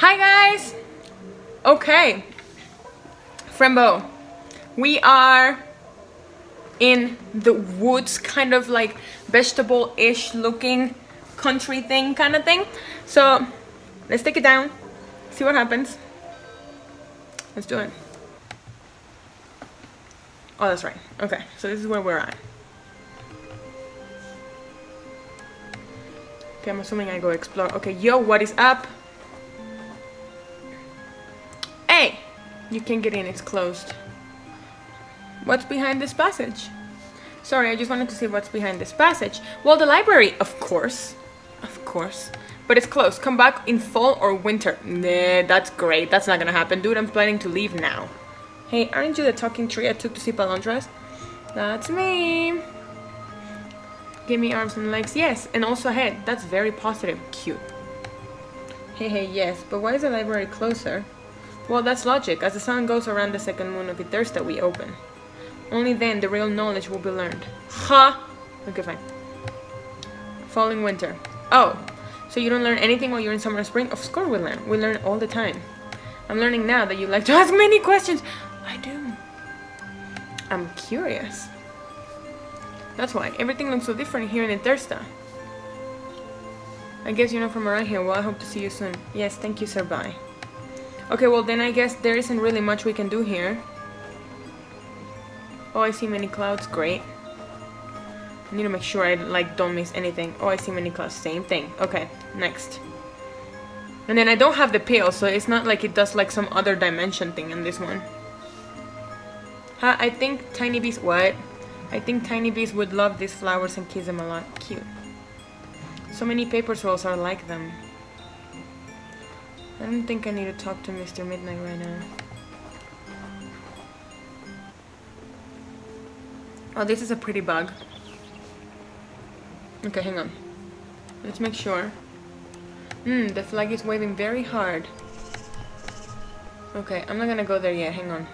Hi guys! Okay. Fran Bow, we are in the woods, kind of like vegetable-ish looking country thing kind of thing. So let's take it down, see what happens. Let's do it. Oh, that's right. Okay, so this is where we're at. Okay, I'm assuming I go explore. Okay, yo, what is up? Hey! You can't get in, it's closed. What's behind this passage? Sorry, I just wanted to see what's behind this passage. Well, the library, of course. Of course. But it's closed. Come back in fall or winter. Nah, that's great. That's not gonna happen. Dude, I'm planning to leave now. Hey, aren't you the talking tree I took to see Palontras? That's me. Give me arms and legs. Yes, and also head. That's very positive. Cute. Hey, hey, yes. But why is the library closer? Well, that's logic. As the sun goes around the second moon of Ithersta, we open. Only then the real knowledge will be learned. Ha! Okay, fine. Falling winter. Oh, so you don't learn anything while you're in summer or spring? Of course we learn. We learn all the time. I'm learning now that you like to ask many questions. I do. I'm curious. That's why. Everything looks so different here in Ithersta. I guess you're not from around here. Well, I hope to see you soon. Yes, thank you, sir. Bye. Okay, well then I guess there isn't really much we can do here. Oh, I see many clouds. Great. I need to make sure I like don't miss anything. Oh, I see many clouds. Same thing. Okay, next. And then I don't have the pill, so it's not like it does like some other dimension thing in this one. Huh, I think Tiny Bees... What? I think Tiny Bees would love these flowers and kiss them a lot. Cute. So many paper rolls are like them. I don't think I need to talk to Mr. Midnight right now. Oh, this is a pretty bug. Okay, hang on. Let's make sure. Hmm, the flag is waving very hard. Okay, I'm not gonna go there yet, hang on.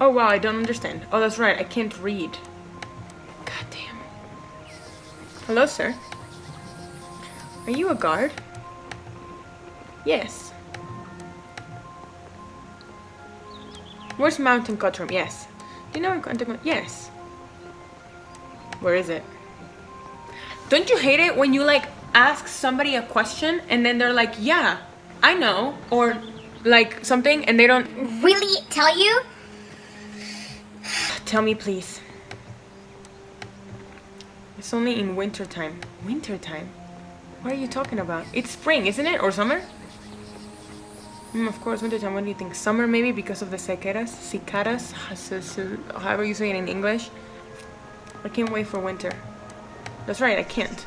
Oh wow, I don't understand. Oh, that's right, I can't read. Hello, sir. Are you a guard? Yes. Where's Mountain Cutroom? Yes. Do you know where Yes. Where is it? Don't you hate it when you like ask somebody a question and then they're like, yeah, I know, or like something and they don't really tell you? Tell me, please. It's only in wintertime. Wintertime? What are you talking about? It's spring, isn't it? Or summer? Mm, of course, wintertime. What do you think? Summer, maybe, because of the cicadas? Cicadas? However you say it in English. I can't wait for winter. That's right, I can't.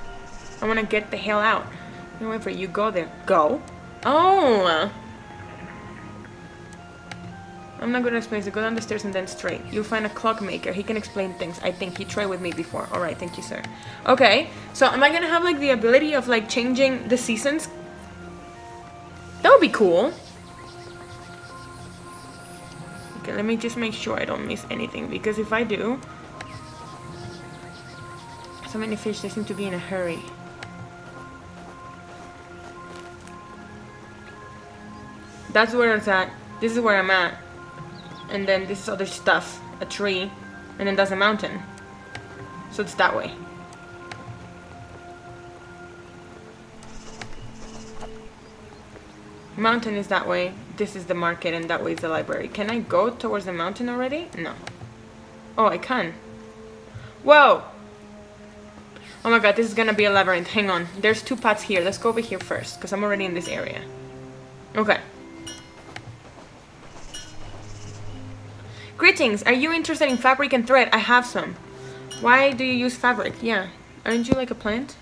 I want to get the hell out. I can't wait for you. Go there. Go? Oh! I'm not gonna explain, so go down the stairs and then straight. You'll find a clockmaker. He can explain things. I think he tried with me before. Alright, thank you, sir. Okay, so am I gonna have like the ability of like changing the seasons? That would be cool. Okay, let me just make sure I don't miss anything because if I do... So many fish, they seem to be in a hurry. That's where it's at. This is where I'm at and then this other stuff, a tree, and then that's a mountain. So it's that way. Mountain is that way, this is the market, and that way is the library. Can I go towards the mountain already? No. Oh, I can. Whoa! Oh my god, this is gonna be a labyrinth. Hang on. There's two paths here. Let's go over here first, because I'm already in this area. Okay. Greetings, are you interested in fabric and thread? I have some. Why do you use fabric? Yeah, aren't you like a plant?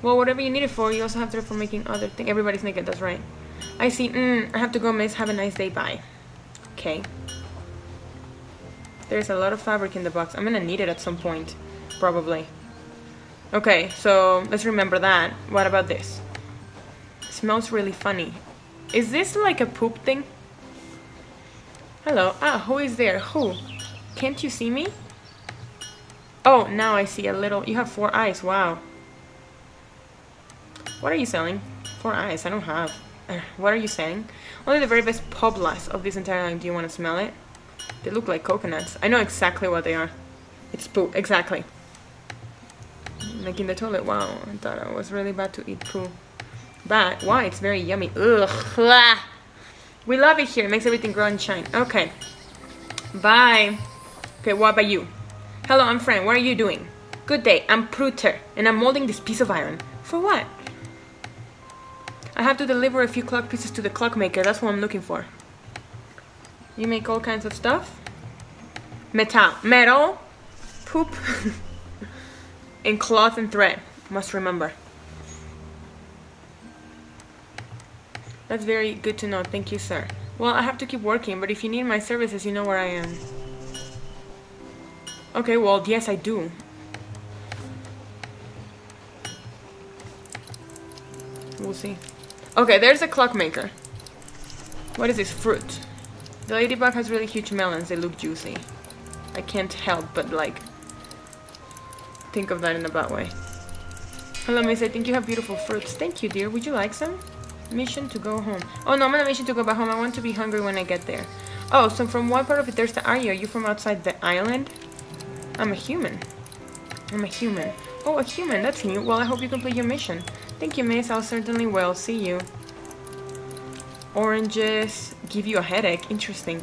Well, whatever you need it for, you also have thread for making other things. Everybody's naked, that's right. I see, mm, I have to go, miss. Have a nice day, bye. Okay. There's a lot of fabric in the box. I'm gonna need it at some point, probably. Okay, so let's remember that. What about this? It smells really funny. Is this like a poop thing? Hello. Ah, who is there? Who? Can't you see me? Oh, now I see a little... You have four eyes. Wow. What are you selling? Four eyes. I don't have. Uh, what are you saying? Only the very best poblas of this entire line. Do you want to smell it? They look like coconuts. I know exactly what they are. It's poo. Exactly. Making the toilet. Wow. I thought I was really bad to eat poo. But, why? It's very yummy. Ugh. We love it here. It makes everything grow and shine. Okay. Bye. Okay, what about you? Hello, I'm Fran. What are you doing? Good day. I'm Pruter, and I'm molding this piece of iron. For what? I have to deliver a few clock pieces to the clockmaker. That's what I'm looking for. You make all kinds of stuff? Metal. Metal. Poop. and cloth and thread. Must remember. That's very good to know. Thank you, sir. Well, I have to keep working, but if you need my services, you know where I am. Okay, well, yes, I do. We'll see. Okay, there's a clockmaker. What is this? Fruit. The ladybug has really huge melons. They look juicy. I can't help but, like, think of that in a bad way. Hello, miss. I think you have beautiful fruits. Thank you, dear. Would you like some? Mission to go home. Oh, no, I'm on a mission to go back home. I want to be hungry when I get there. Oh, so from what part of Bethesda are you? Are you from outside the island? I'm a human. I'm a human. Oh, a human. That's new. Well, I hope you complete your mission. Thank you, miss. I'll certainly will. See you. Oranges give you a headache. Interesting.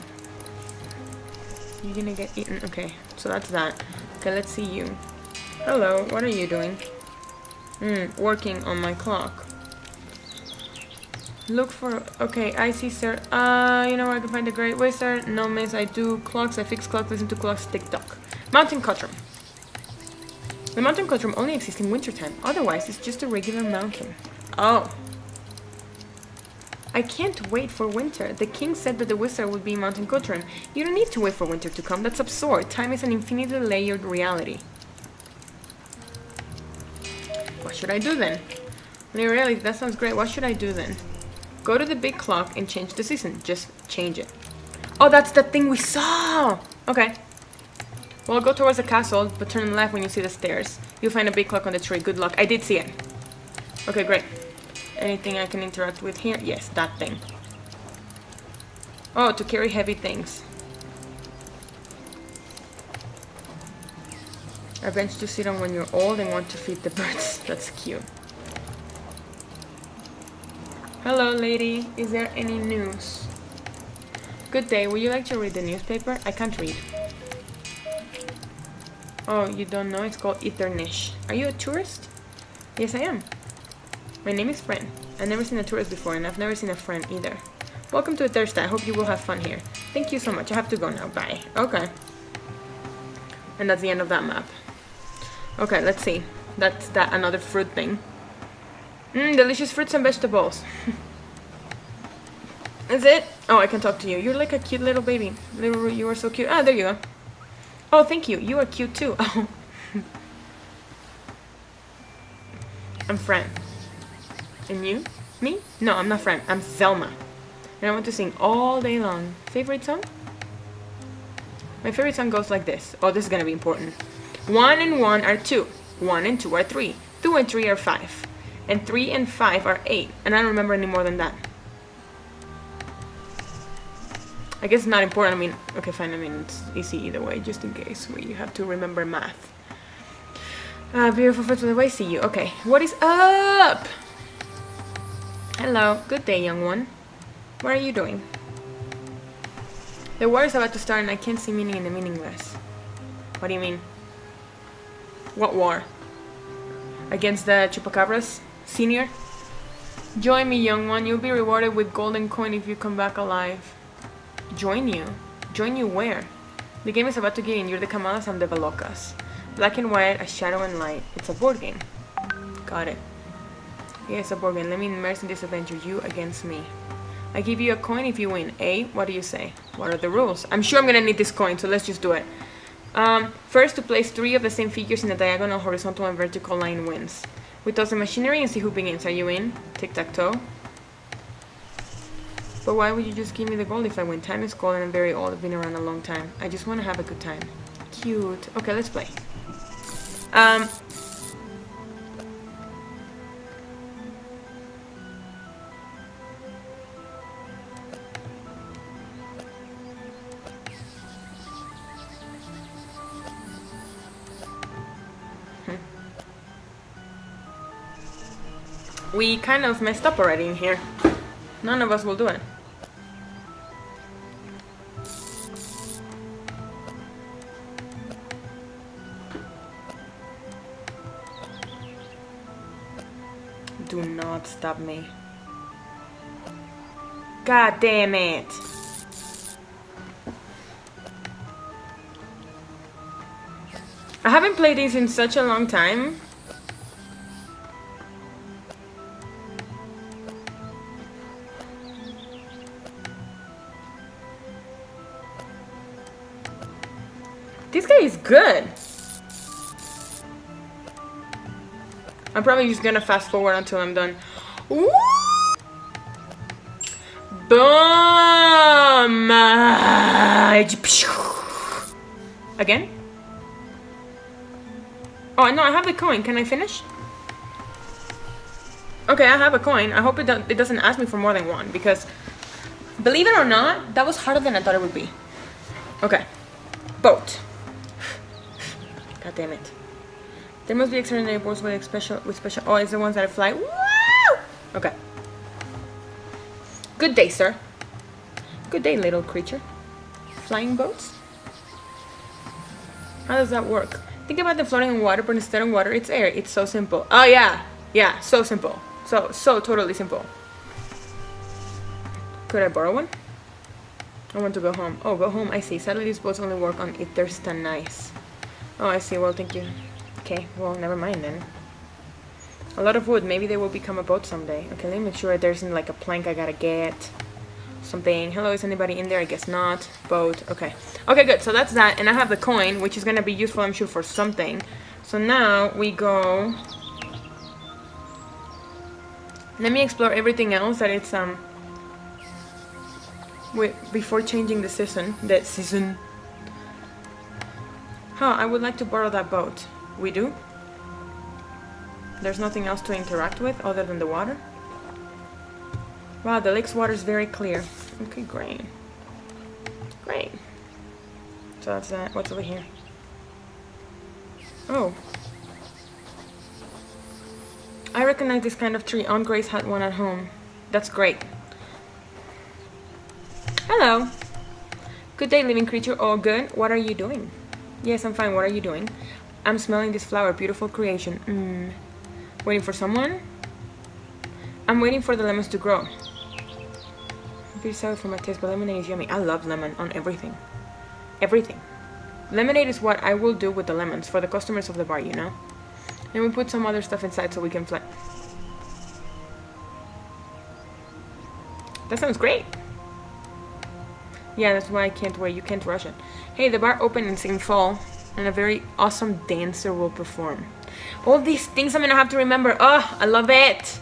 You're gonna get eaten. Okay, so that's that. Okay, let's see you. Hello, what are you doing? Hmm, working on my clock. Look for... Okay, I see, sir. Uh, you know where I can find the Great Wizard? No, miss, I do clocks. I fix clocks, listen to clocks, tick-tock. Mountain Cottram. The mountain Cottram only exists in wintertime. Otherwise, it's just a regular mountain. Oh. I can't wait for winter. The king said that the wizard would be Mountain Cottram. You don't need to wait for winter to come. That's absurd. Time is an infinitely layered reality. What should I do then? Really, that sounds great. What should I do then? Go to the big clock and change the season. Just change it. Oh, that's the thing we saw! Okay. Well, go towards the castle, but turn left when you see the stairs. You'll find a big clock on the tree. Good luck. I did see it. Okay, great. Anything I can interact with here? Yes, that thing. Oh, to carry heavy things. A bench to sit on when you're old and want to feed the birds. That's cute. Hello, lady. Is there any news? Good day. Would you like to read the newspaper? I can't read. Oh, you don't know? It's called Eternish. Are you a tourist? Yes, I am. My name is Fran. I've never seen a tourist before, and I've never seen a friend either. Welcome to Ithersta. I hope you will have fun here. Thank you so much. I have to go now. Bye. Okay. And that's the end of that map. Okay, let's see. That's that another fruit thing. Mmm, delicious fruits and vegetables. Is it? Oh, I can talk to you. You're like a cute little baby. Little, you are so cute. Ah, there you go. Oh, thank you. You are cute too. Oh. I'm Fran. And you? Me? No, I'm not Fran. I'm Zelma. And I want to sing all day long. Favorite song? My favorite song goes like this. Oh, this is gonna be important. One and one are two. One and two are three. Two and three are five and 3 and 5 are 8, and I don't remember any more than that. I guess it's not important, I mean, okay fine, I mean, it's easy either way, just in case we have to remember math. Uh, beautiful of the way, see you. Okay, what is up? Hello, good day, young one. What are you doing? The war is about to start and I can't see meaning in the meaningless. What do you mean? What war? Against the chupacabras? Senior? Join me, young one. You'll be rewarded with golden coin if you come back alive. Join you? Join you where? The game is about to begin. You're the Kamalas, I'm the Velocas. Black and white, a shadow and light. It's a board game. Got it. Yeah, it's a board game. Let me immerse in this adventure. You against me. I give you a coin if you win. A, what do you say? What are the rules? I'm sure I'm gonna need this coin, so let's just do it. Um, first, to place three of the same figures in a diagonal, horizontal, and vertical line wins. We toss the machinery and see who begins. Are you in? Tic-tac-toe. But why would you just give me the gold if I win? Time is gold and I'm very old. I've been around a long time. I just want to have a good time. Cute. Okay, let's play. Um, we kind of messed up already in here. None of us will do it. Do not stop me. God damn it. I haven't played this in such a long time. I'm probably just gonna fast forward until I'm done. Woo! Boom! Again? Oh, no, I have the coin. Can I finish? Okay, I have a coin. I hope it, do it doesn't ask me for more than one because, believe it or not, that was harder than I thought it would be. Okay. Boat. God damn it. There must be extraordinary boats with special with special oh it's the ones that fly. Woo! Okay. Good day, sir. Good day, little creature. Flying boats? How does that work? Think about the floating in water, but instead of water, it's air. It's so simple. Oh yeah, yeah, so simple. So so totally simple. Could I borrow one? I want to go home. Oh, go home. I see. Sadly, these boats only work on if they're stand nice. Oh, I see. Well, thank you. Okay, well, never mind then. A lot of wood. Maybe they will become a boat someday. Okay, let me make sure there isn't like a plank I gotta get. Something. Hello, is anybody in there? I guess not. Boat. Okay. Okay, good. So that's that. And I have the coin, which is gonna be useful, I'm sure, for something. So now we go... Let me explore everything else that it's, um... Wait, before changing the season. That season. Huh, I would like to borrow that boat. We do? There's nothing else to interact with other than the water? Wow, the lake's water is very clear. Okay, great. Great. So that's that. What's over here? Oh. I recognize this kind of tree. Aunt Grace had one at home. That's great. Hello. Good day, living creature. Oh, good. What are you doing? Yes, I'm fine. What are you doing? I'm smelling this flower. Beautiful creation. Mm. Waiting for someone? I'm waiting for the lemons to grow. I'm pretty sorry for my taste, but lemonade is yummy. I love lemon on everything. Everything. Lemonade is what I will do with the lemons for the customers of the bar, you know? And we put some other stuff inside so we can fly. That sounds great. Yeah, that's why I can't wait. You can't rush it. Hey, the bar opens in fall, and a very awesome dancer will perform. All these things I'm gonna have to remember. Oh, I love it.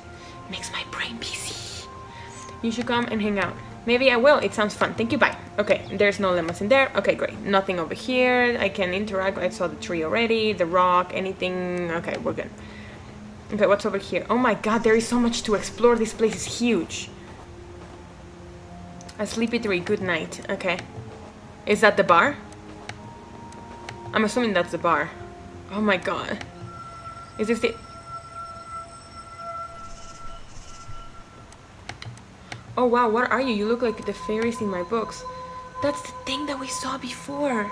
Makes my brain busy. You should come and hang out. Maybe I will. It sounds fun. Thank you. Bye. Okay, there's no lemons in there. Okay, great. Nothing over here. I can interact. I saw the tree already. The rock. Anything. Okay, we're good. Okay, what's over here? Oh my god, there is so much to explore. This place is huge. A sleepy tree. Good night. Okay. Is that the bar? I'm assuming that's the bar. Oh my god. Is this the... Oh wow, what are you? You look like the fairies in my books. That's the thing that we saw before.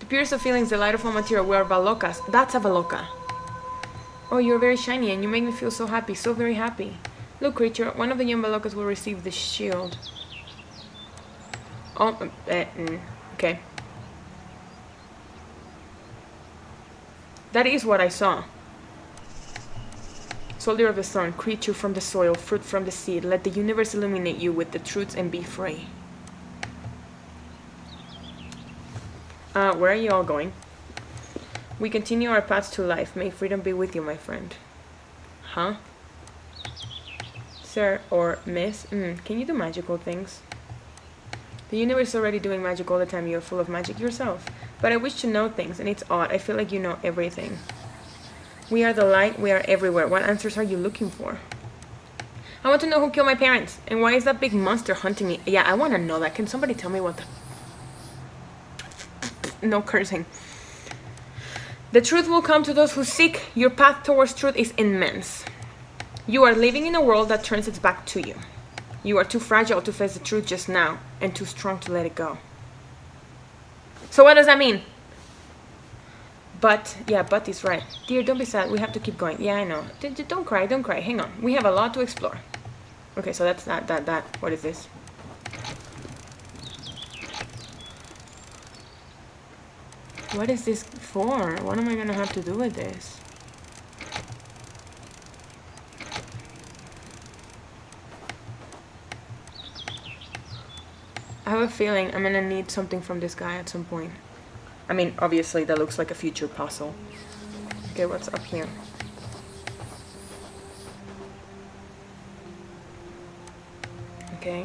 The purest of feelings, the light of all material, we are Valocas. That's a Valoca. Oh, you're very shiny and you make me feel so happy, so very happy. Look, creature, one of the young Valocas will receive the shield. Oh, uh, mm, okay. That is what I saw. Soldier of the sun, creature from the soil, fruit from the seed, let the universe illuminate you with the truths and be free. Uh, where are you all going? We continue our paths to life. May freedom be with you, my friend. Huh? Sir or miss? Mm, can you do magical things? The universe is already doing magic all the time. You're full of magic yourself. But I wish to know things, and it's odd. I feel like you know everything. We are the light. We are everywhere. What answers are you looking for? I want to know who killed my parents. And why is that big monster hunting me? Yeah, I want to know that. Can somebody tell me what the... No cursing. The truth will come to those who seek. Your path towards truth is immense. You are living in a world that turns its back to you. You are too fragile to face the truth just now, and too strong to let it go. So what does that mean? But, yeah, but is right. Dear, don't be sad. We have to keep going. Yeah, I know. Don't cry, don't cry. Hang on. We have a lot to explore. Okay, so that's that, that, that. What is this? What is this for? What am I gonna have to do with this? I have a feeling I'm gonna need something from this guy at some point. I mean, obviously that looks like a future puzzle. Okay, what's up here? Okay.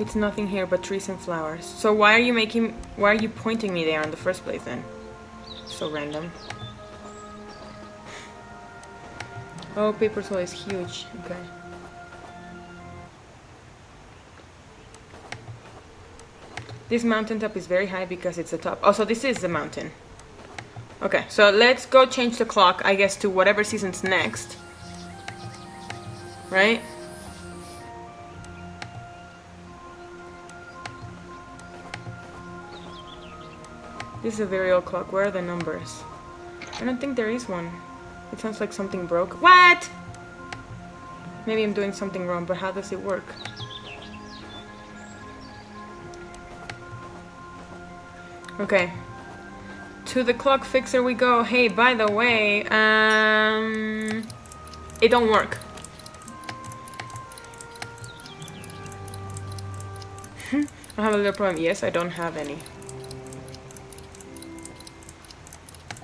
It's nothing here but trees and flowers. So why are you making, why are you pointing me there in the first place then? So random. Oh, paper soil is huge. Okay. This mountaintop is very high because it's a top. Oh, so this is the mountain. Okay, so let's go change the clock, I guess, to whatever season's next. Right? This is a very old clock. Where are the numbers? I don't think there is one. It sounds like something broke. What? Maybe I'm doing something wrong, but how does it work? Okay. To the clock fixer we go. Hey, by the way, um... It don't work. I have a little problem. Yes, I don't have any.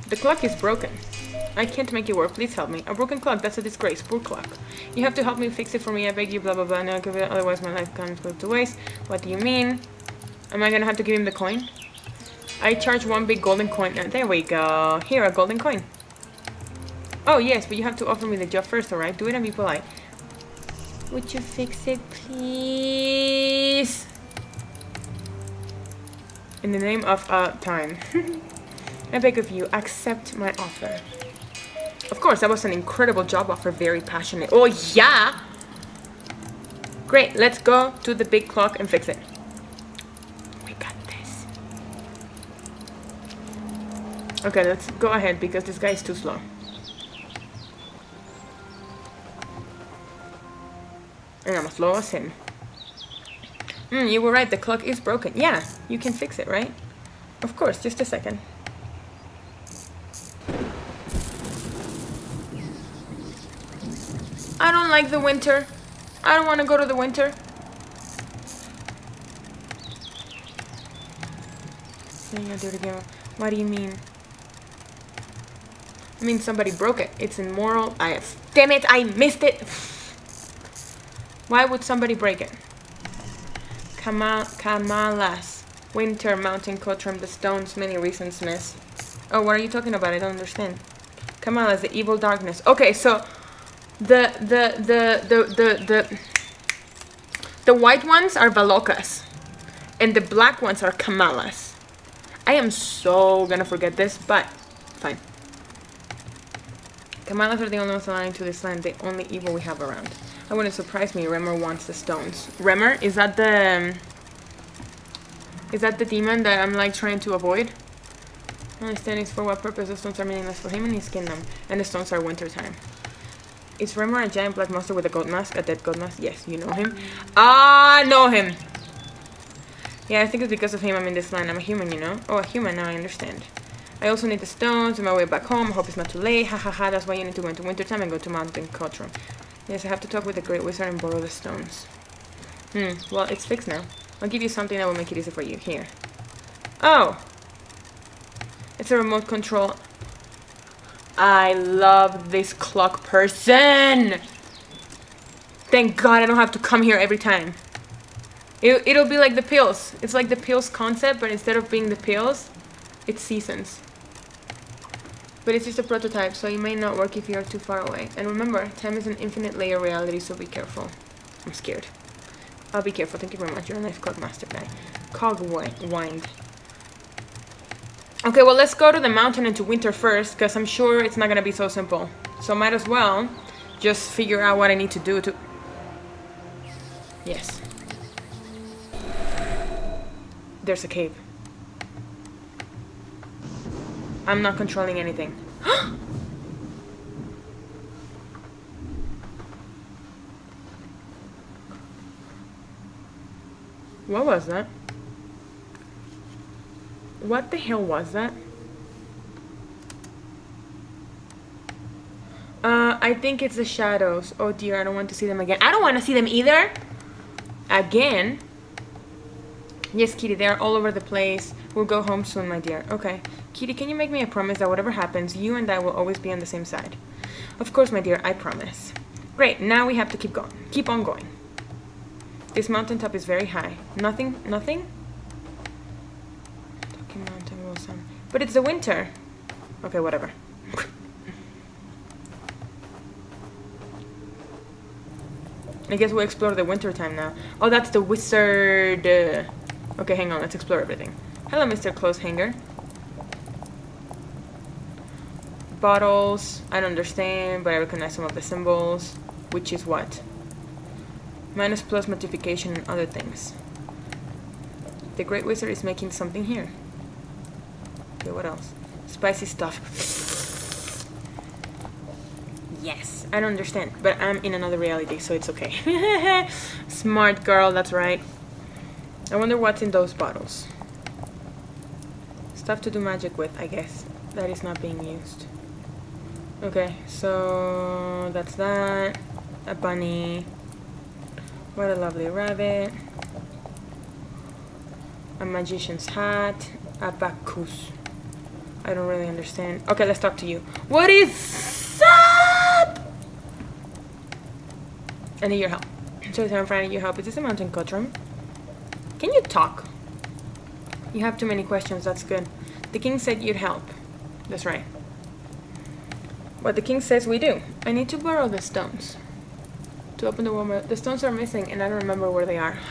The clock is broken. I can't make it work. Please help me. A broken clock. That's a disgrace. Poor clock. You have to help me fix it for me. I beg you. Blah, blah, blah. No, give it. Otherwise, my life go to waste. What do you mean? Am I gonna have to give him the coin? I charge one big golden coin. there we go. Here, a golden coin. Oh, yes, but you have to offer me the job first, alright? Do it and be polite. Would you fix it, please? In the name of uh, time. I beg of you, accept my offer. Of course, that was an incredible job offer, very passionate. Oh, yeah! Great, let's go to the big clock and fix it. We got this. Okay, let's go ahead because this guy is too slow. And I'm as slow as him. Mm, you were right, the clock is broken. Yeah, you can fix it, right? Of course, just a second. I don't like the winter. I don't want to go to the winter. Saying I do it again. What do you mean? I mean somebody broke it. It's immoral. I damn it, I missed it. Why would somebody break it? Kamal Kamalas. Winter Mountain from the Stones. Many reasons, miss. Oh, what are you talking about? I don't understand. Kamalas, the evil darkness. Okay, so the the the the the the the white ones are Valokas and the black ones are Kamalas. I am so gonna forget this, but fine. Kamalas are the only ones aligned to this land, the only evil we have around. I wouldn't surprise me, Remor wants the stones. Remor, is that the... Is that the demon that I'm like trying to avoid? I understand it's for what purpose the stones are meaningless for him and his kingdom. And the stones are wintertime. Is Remor a giant black monster with a goat mask? A dead goat mask? Yes, you know him. Ah, know him. Yeah, I think it's because of him I'm in this land. I'm a human, you know? Oh, a human, now I understand. I also need the stones on my way back home. I hope it's not too late. Ha ha ha, that's why you need to go into wintertime and go to Mountain Cotron. Yes, I have to talk with the Great Wizard and borrow the stones. Hmm, well, it's fixed now. I'll give you something that will make it easy for you. Here. Oh! It's a remote control I love this clock person. Thank God I don't have to come here every time. It, it'll be like the pills. It's like the pills concept, but instead of being the pills, it's seasons. But it's just a prototype, so it may not work if you are too far away. And remember, time is an infinite layer reality, so be careful. I'm scared. I'll be careful. Thank you very much. You're a nice cog master guy. Cog wind. Okay, well, let's go to the mountain into winter first, because I'm sure it's not going to be so simple. So might as well just figure out what I need to do to... Yes. There's a cave. I'm not controlling anything. what was that? What the hell was that? Uh, I think it's the shadows. Oh dear, I don't want to see them again. I don't want to see them either. Again. Yes, Kitty, they're all over the place. We'll go home soon, my dear. Okay. Kitty, can you make me a promise that whatever happens, you and I will always be on the same side? Of course, my dear, I promise. Great, now we have to keep going. Keep on going. This mountaintop is very high. Nothing? Nothing? Talking mountain, Wilson. But it's the winter. Okay, whatever. I guess we'll explore the winter time now. Oh, that's the wizard. Uh, okay, hang on. Let's explore everything. Hello, Mr. Clothes Hanger. Bottles. I don't understand, but I recognize some of the symbols. Which is what? Minus plus multiplication and other things. The Great Wizard is making something here. Okay, what else? Spicy stuff. Yes, I don't understand, but I'm in another reality, so it's okay. Smart girl, that's right. I wonder what's in those bottles. Stuff to do magic with, I guess. That is not being used. Okay, so that's that. A bunny. What a lovely rabbit. A magician's hat. A bacchus. I don't really understand. Okay, let's talk to you. What is up? I need your help. So I'm finding your help. Is this a mountain Cotram? Can you talk? You have too many questions, that's good. The king said you'd help. That's right. What the king says we do. I need to borrow the stones. To open the womb. The stones are missing and I don't remember where they are.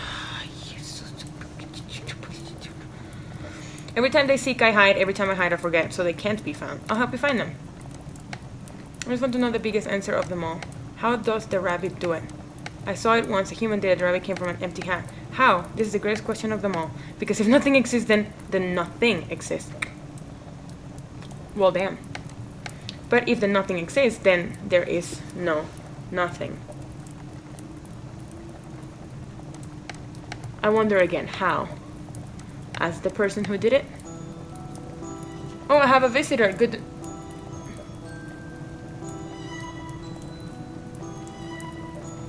Every time they seek, I hide. Every time I hide, I forget. So they can't be found. I'll help you find them. I just want to know the biggest answer of them all. How does the rabbit do it? I saw it once. A human did it. The rabbit came from an empty hat. How? This is the greatest question of them all. Because if nothing exists, then, then nothing exists. Well, damn. But if the nothing exists, then there is no nothing. I wonder again, how? as the person who did it. Oh, I have a visitor. Good.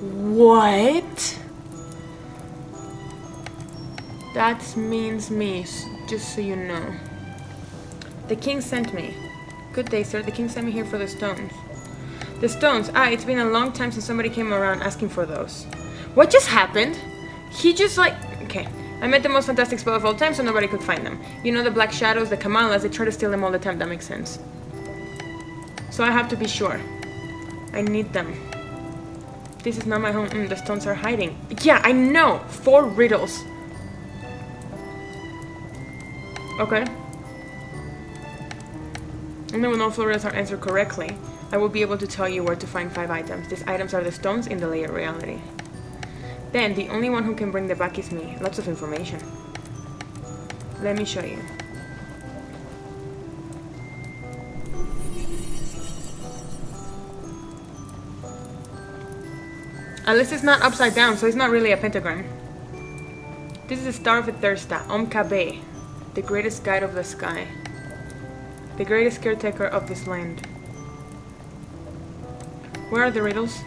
What? That means me, just so you know. The king sent me. Good day, sir. The king sent me here for the stones. The stones? Ah, it's been a long time since somebody came around asking for those. What just happened? He just like... Okay. I met the most fantastic spell of all time, so nobody could find them. You know the Black Shadows, the Kamalas, they try to steal them all the time, that makes sense. So I have to be sure. I need them. This is not my home. Mm, the stones are hiding. Yeah, I know! Four riddles. Okay. And then when all four riddles are answered correctly, I will be able to tell you where to find five items. These items are the stones in the layer reality. Then, the only one who can bring them back is me. Lots of information. Let me show you. At least it's not upside down, so it's not really a pentagram. This is the Star of Ithersta, Omkabe, the greatest guide of the sky. The greatest caretaker of this land. Where are the riddles?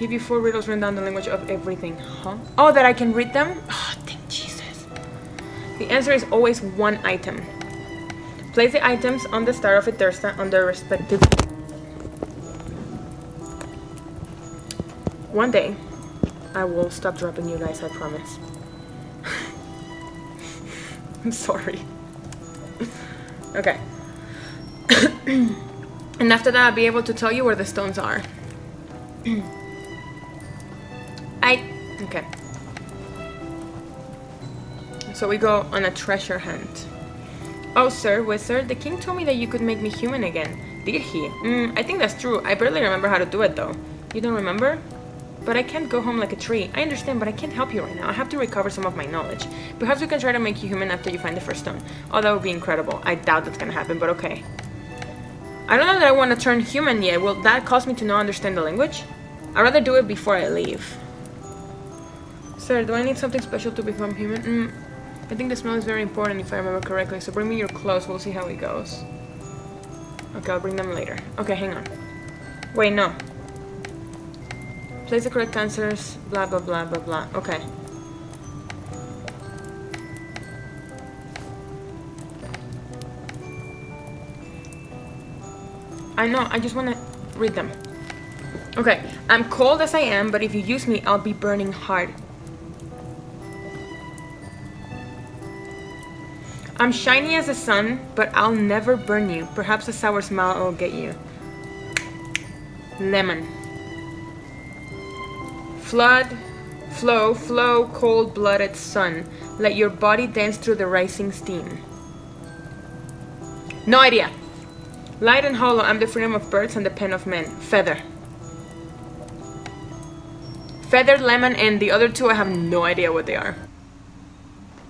Give you four riddles written down the language of everything. Huh? Oh, that I can read them? Oh, thank Jesus. The answer is always one item. Place the items on the Star of Ithersta on their respective... One day, I will stop dropping you guys, I promise. I'm sorry. Okay. and after that, I'll be able to tell you where the stones are. I... Okay. So we go on a treasure hunt. Oh, sir, wizard, the king told me that you could make me human again. Did he? Mm, I think that's true. I barely remember how to do it, though. You don't remember? But I can't go home like a tree. I understand, but I can't help you right now. I have to recover some of my knowledge. Perhaps we can try to make you human after you find the first stone. Oh, that would be incredible. I doubt that's gonna happen, but okay. I don't know that I want to turn human yet. Will that cause me to not understand the language? I'd rather do it before I leave. Sir, do I need something special to become human? Mm, I think the smell is very important if I remember correctly, so bring me your clothes. We'll see how it goes. Okay, I'll bring them later. Okay, hang on. Wait, no. Place the correct answers, blah, blah, blah, blah, blah. Okay. I know, I just want to read them. Okay, I'm cold as I am, but if you use me, I'll be burning hard. I'm shiny as the sun, but I'll never burn you. Perhaps a sour smile will get you. Lemon. Flood, flow, flow, cold-blooded sun. Let your body dance through the rising steam. No idea. Light and hollow, I'm the freedom of birds and the pen of men. Feather. Feathered lemon and the other two, I have no idea what they are.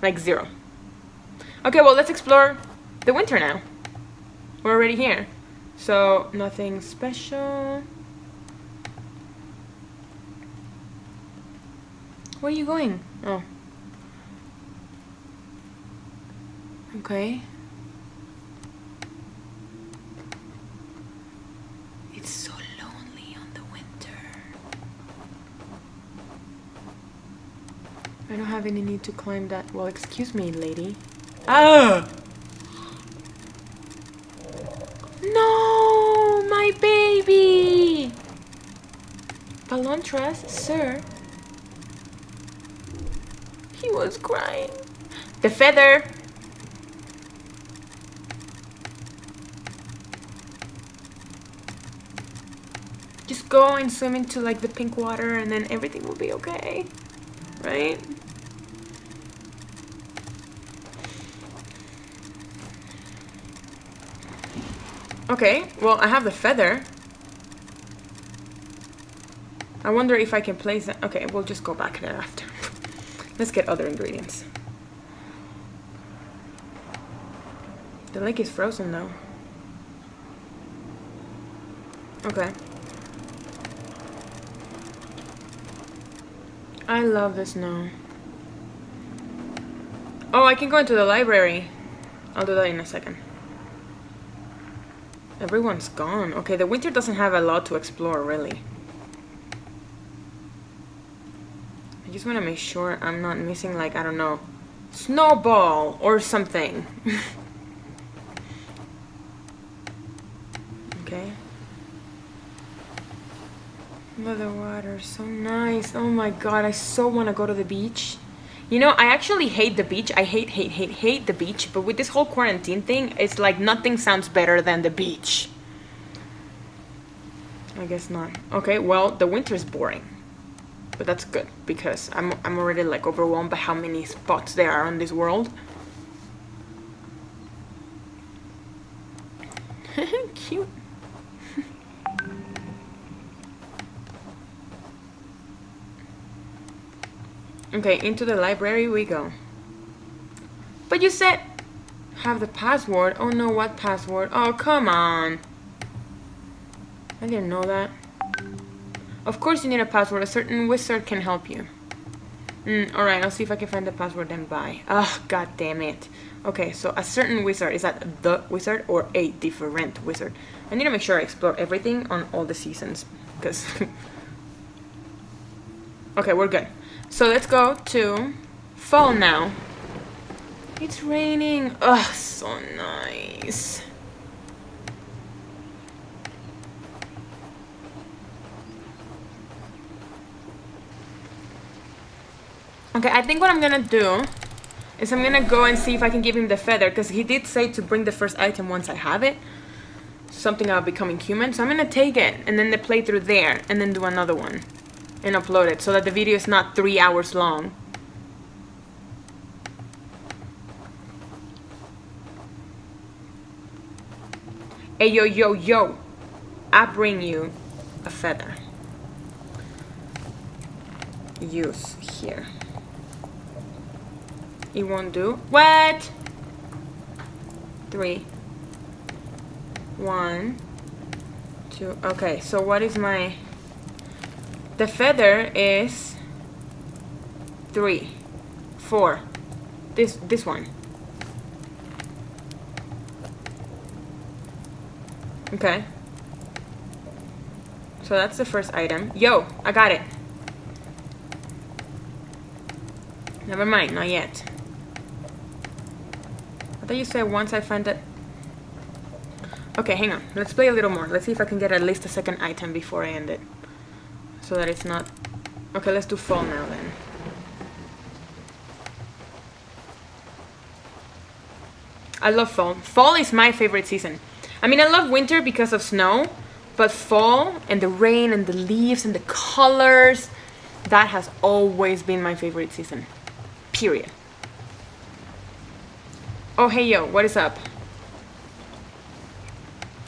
Like zero. Okay, well, let's explore the winter now. We're already here. So, nothing special. Where are you going? Oh. Okay. It's so lonely on the winter. I don't have any need to climb that. Well, excuse me, lady. Ah! No, my baby! Palontras, sir, was crying. The feather. Just go and swim into like the pink water and then everything will be okay. Right? Okay, well I have the feather. I wonder if I can place it. Okay, we'll just go back there after. Let's get other ingredients. The lake is frozen though. Okay. I love the snow. Oh, I can go into the library. I'll do that in a second. Everyone's gone. Okay, the winter doesn't have a lot to explore, really. Just want to make sure I'm not missing like, I don't know, snowball or something. okay. Mother water, so nice. Oh my god, I so want to go to the beach. You know, I actually hate the beach. I hate, hate, hate, hate the beach. But with this whole quarantine thing, it's like nothing sounds better than the beach. I guess not. Okay, well, the winter is boring but that's good because I'm, I'm already like overwhelmed by how many spots there are on this world. Cute. okay, into the library we go. But you said have the password. Oh no, what password? Oh, come on. I didn't know that. Of course you need a password. A certain wizard can help you. Mm, Alright, I'll see if I can find the password and buy. Ah, god damn it. Okay, so a certain wizard. Is that the wizard or a different wizard? I need to make sure I explore everything on all the seasons. Because... okay, we're good. So let's go to fall now. It's raining. Ugh, so nice. Okay, I think what I'm gonna do is I'm gonna go and see if I can give him the feather because he did say to bring the first item once I have it. Something about becoming human. So I'm gonna take it and then the playthrough there and then do another one and upload it so that the video is not three hours long. Hey yo yo yo, I bring you a feather. Use here. It won't do. What? Three. One. Two. Okay, so what is my... The feather is... Three. Four. This, this one. Okay. So that's the first item. Yo, I got it. Never mind, not yet. Thought you said once I find it. Okay, hang on. Let's play a little more. Let's see if I can get at least a second item before I end it. So that it's not... Okay, let's do fall now then. I love fall. Fall is my favorite season. I mean, I love winter because of snow, but fall and the rain and the leaves and the colors, that has always been my favorite season. Period. Oh, hey, yo, what is up?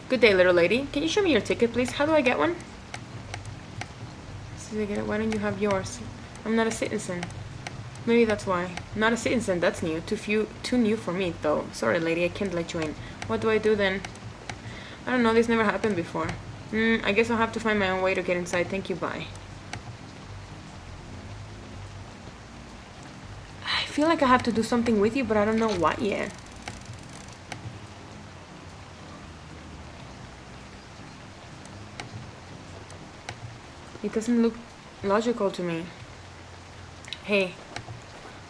Good day, little lady. Can you show me your ticket, please? How do I get one? Why don't you have yours? I'm not a citizen. Maybe that's why. Not a citizen, that's new. Too few, too new for me, though. Sorry, lady, I can't let you in. What do I do then? I don't know, this never happened before. Hmm, I guess I'll have to find my own way to get inside. Thank you, bye. Feel like I have to do something with you, but I don't know what yet. It doesn't look logical to me. Hey.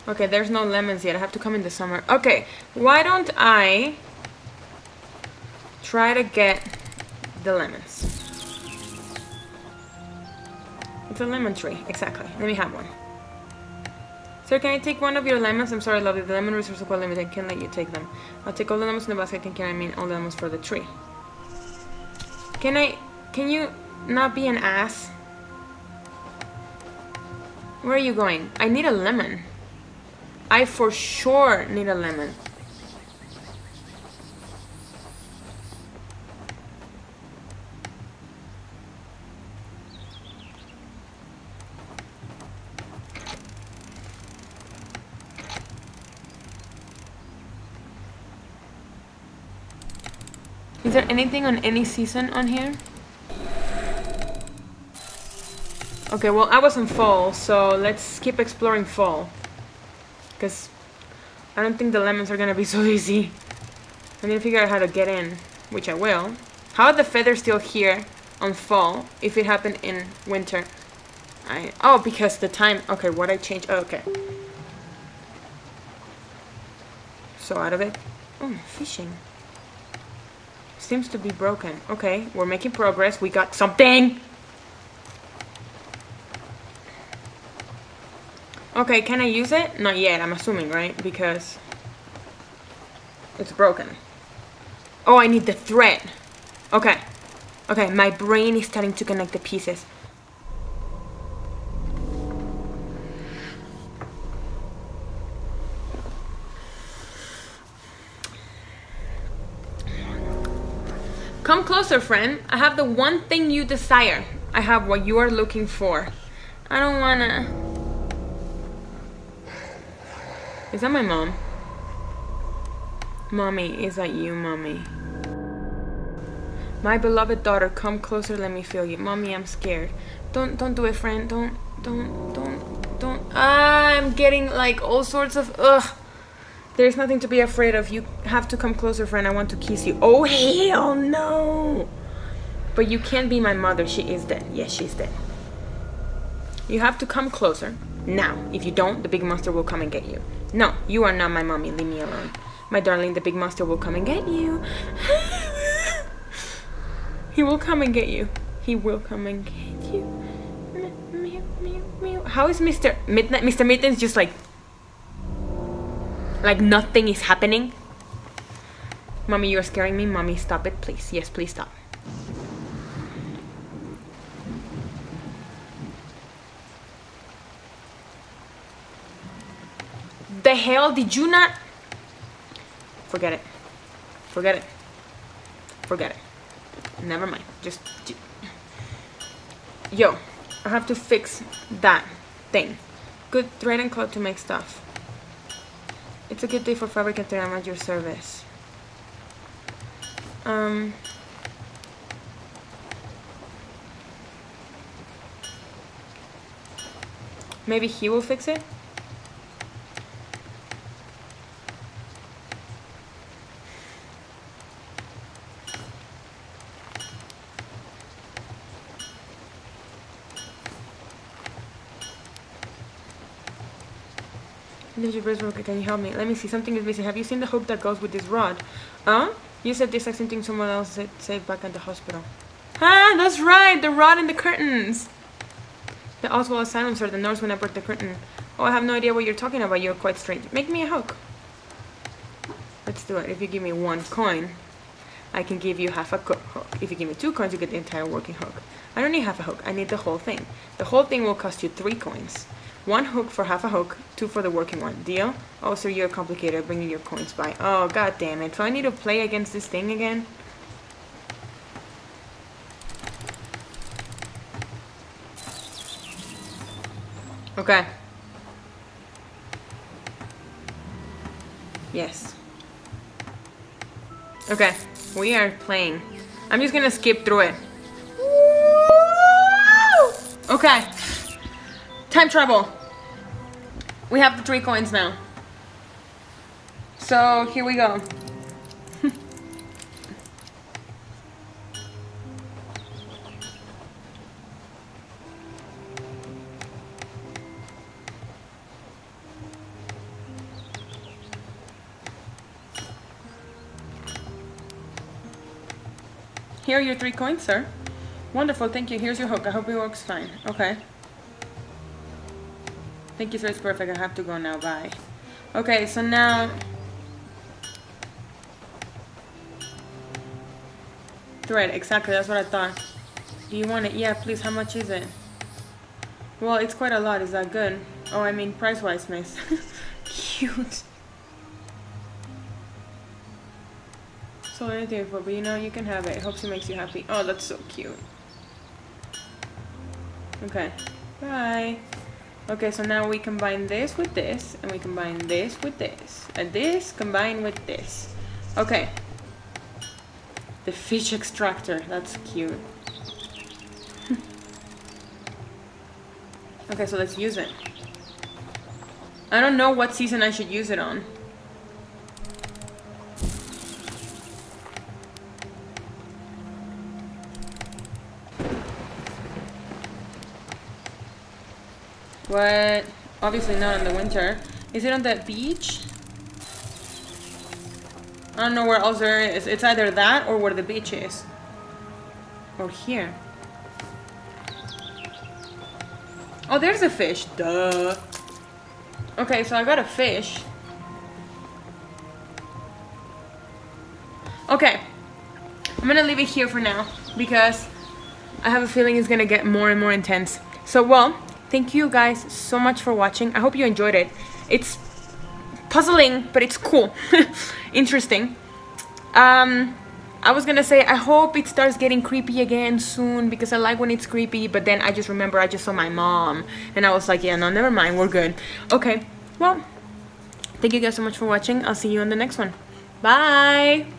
Okay, there's no lemons yet. I have to come in the summer. Okay, why don't I try to get the lemons? It's a lemon tree. Exactly. Let me have one. Sir, can I take one of your lemons? I'm sorry, lovely. The lemon resources are quite limited. I can't let you take them. I'll take all the lemons in the basket. Think I mean all the lemons for the tree. Can I... Can you not be an ass? Where are you going? I need a lemon. I for sure need a lemon. Anything on any season on here? Okay, well, I was in fall, so let's keep exploring fall. Because I don't think the lemons are gonna be so easy. I need to figure out how to get in, which I will. How are the feathers still here on fall if it happened in winter? I Oh, because the time... Okay, what I changed... Oh, okay. So out of it. Oh, fishing. Seems to be broken. Okay, we're making progress. We got something! Okay, can I use it? Not yet, I'm assuming, right? Because it's broken. Oh, I need the thread. Okay. Okay, my brain is starting to connect the pieces. Come closer, friend. I have the one thing you desire. I have what you are looking for. I don't wanna... Is that my mom? Mommy, is that you, mommy? My beloved daughter, come closer, let me feel you. Mommy, I'm scared. Don't, don't do it, friend. Don't, don't, don't, don't. I'm getting like all sorts of, ugh. There's nothing to be afraid of. You have to come closer, friend. I want to kiss you. Oh, hell no. But you can't be my mother. She is dead. Yes, she's dead. You have to come closer. Now. If you don't, the big monster will come and get you. No, you are not my mommy. Leave me alone. My darling, the big monster will come and get you. he will come and get you. He will come and get you. how is Mr. Midnight? Mr. Mittens just like, like nothing is happening. Mommy, you're scaring me. Mommy, stop it, please. Yes, please stop. The hell did you not? Forget it. Forget it. Forget it. Never mind. Just. Yo, I have to fix that thing. Good thread and cloth to make stuff. It's a good day for fabric and I'm at your service. Um. Maybe he will fix it? Can you help me? Let me see. Something is missing. Have you seen the hook that goes with this rod? Huh? You said this exact same thing someone else said, said back at the hospital. Ah, that's right. The rod and the curtains. The Oswald Asylum, sir. The nurse when I broke the curtain. Oh, I have no idea what you're talking about. You're quite strange. Make me a hook. Let's do it. If you give me one coin, I can give you half a hook. If you give me two coins, you get the entire working hook. I don't need half a hook. I need the whole thing. The whole thing will cost you three coins. One hook for half a hook, two for the working one. Deal? Oh, so you're a complicated bringing your coins by. Oh, god damn it. So I need to play against this thing again? Okay. Yes. Okay, we are playing. I'm just gonna skip through it. Okay. Time travel. We have the three coins now. So here we go. Here are your three coins, sir. Wonderful, thank you. Here's your hook. I hope it works fine. Okay. Thank you, sir. It's perfect. I have to go now. Bye. Okay, so now... Thread, exactly. That's what I thought. Do you want it? Yeah, please. How much is it? Well, it's quite a lot. Is that good? Oh, I mean, price-wise, miss. Cute. So anything for, but you know, you can have it. Hopes it makes you happy. Oh, that's so cute. Okay. Bye. Okay, so now we combine this with this, and we combine this with this, and this combined with this. Okay. The fish extractor, that's cute. okay, so let's use it. I don't know what season I should use it on. What? Obviously not in the winter. Is it on that beach? I don't know where else there is. It's either that or where the beach is. Or here. Oh, there's a fish. Duh. Okay, so I got a fish. Okay. I'm gonna leave it here for now because I have a feeling it's gonna get more and more intense. So, well, Thank you guys so much for watching. I hope you enjoyed it. It's puzzling, but it's cool. Interesting. Um, I was gonna say, I hope it starts getting creepy again soon because I like when it's creepy, but then I just remember I just saw my mom and I was like, yeah, no, never mind, we're good. Okay, well, thank you guys so much for watching. I'll see you on the next one. Bye!